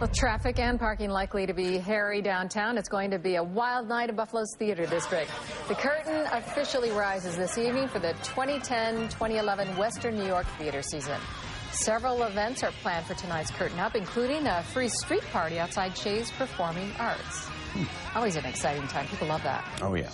With traffic and parking likely to be hairy downtown, it's going to be a wild night in Buffalo's Theater District. The curtain officially rises this evening for the 2010-2011 Western New York theater season. Several events are planned for tonight's curtain up, including a free street party outside Shea's Performing Arts. Hmm. Always an exciting time. People love that. Oh, yeah.